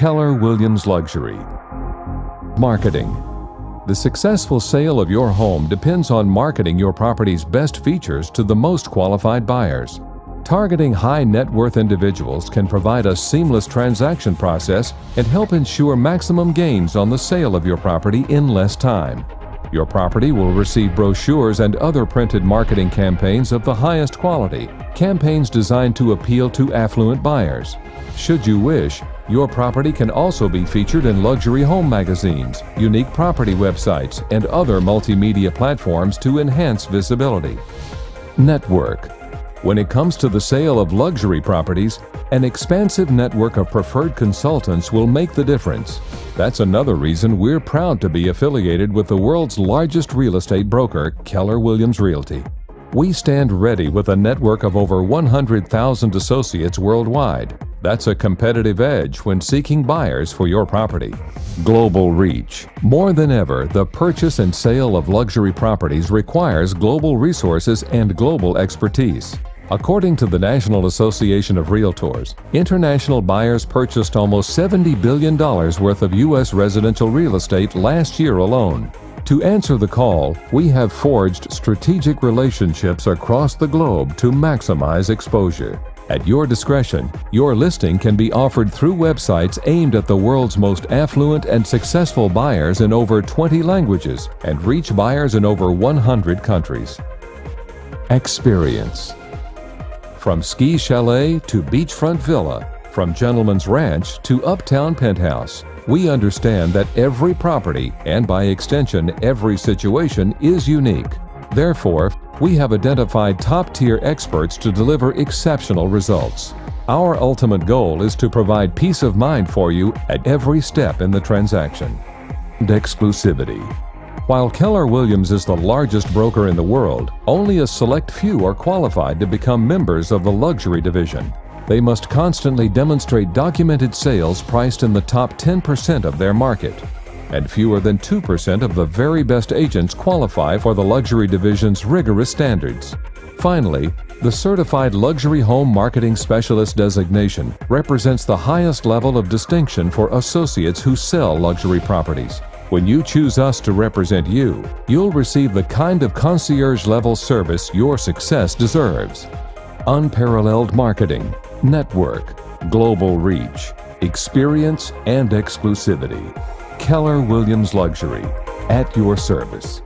Keller Williams Luxury. Marketing. The successful sale of your home depends on marketing your property's best features to the most qualified buyers. Targeting high net worth individuals can provide a seamless transaction process and help ensure maximum gains on the sale of your property in less time. Your property will receive brochures and other printed marketing campaigns of the highest quality, campaigns designed to appeal to affluent buyers. Should you wish, your property can also be featured in luxury home magazines, unique property websites, and other multimedia platforms to enhance visibility. Network. When it comes to the sale of luxury properties, an expansive network of preferred consultants will make the difference. That's another reason we're proud to be affiliated with the world's largest real estate broker, Keller Williams Realty. We stand ready with a network of over 100,000 associates worldwide. That's a competitive edge when seeking buyers for your property. Global reach. More than ever, the purchase and sale of luxury properties requires global resources and global expertise. According to the National Association of Realtors, international buyers purchased almost $70 billion worth of U.S. residential real estate last year alone. To answer the call, we have forged strategic relationships across the globe to maximize exposure. At your discretion, your listing can be offered through websites aimed at the world's most affluent and successful buyers in over 20 languages and reach buyers in over 100 countries. Experience from ski chalet to beachfront villa, from gentleman's ranch to uptown penthouse, we understand that every property, and by extension every situation, is unique. Therefore, we have identified top-tier experts to deliver exceptional results. Our ultimate goal is to provide peace of mind for you at every step in the transaction. And exclusivity. While Keller Williams is the largest broker in the world, only a select few are qualified to become members of the luxury division. They must constantly demonstrate documented sales priced in the top 10% of their market. And fewer than 2% of the very best agents qualify for the luxury division's rigorous standards. Finally, the Certified Luxury Home Marketing Specialist designation represents the highest level of distinction for associates who sell luxury properties. When you choose us to represent you, you'll receive the kind of concierge level service your success deserves. Unparalleled marketing, network, global reach, experience, and exclusivity. Keller Williams Luxury, at your service.